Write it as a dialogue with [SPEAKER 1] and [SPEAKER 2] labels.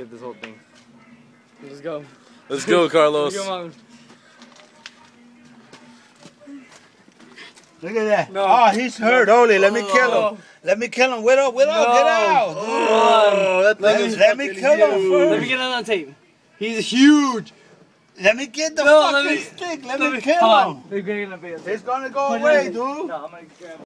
[SPEAKER 1] Get this whole thing.
[SPEAKER 2] Let's go.
[SPEAKER 3] Let's go, Carlos.
[SPEAKER 2] Let's go, Mom.
[SPEAKER 4] Look at that.
[SPEAKER 2] No.
[SPEAKER 4] Oh, he's hurt. Holy, let me kill him. Let me kill him. Widow, Widow,
[SPEAKER 2] No.
[SPEAKER 4] get out.
[SPEAKER 3] Oh, that
[SPEAKER 4] Let me,
[SPEAKER 3] is
[SPEAKER 4] let me kill
[SPEAKER 3] huge.
[SPEAKER 4] him first.
[SPEAKER 2] Let me get it on tape. He's huge.
[SPEAKER 4] Let me get the
[SPEAKER 2] No, let me-
[SPEAKER 4] stick. Let,
[SPEAKER 2] Let
[SPEAKER 4] me
[SPEAKER 2] me-
[SPEAKER 4] kill
[SPEAKER 2] hold
[SPEAKER 4] him.
[SPEAKER 2] He's gonna
[SPEAKER 4] go
[SPEAKER 2] Put
[SPEAKER 4] away, dude.
[SPEAKER 2] No, I'm gonna grab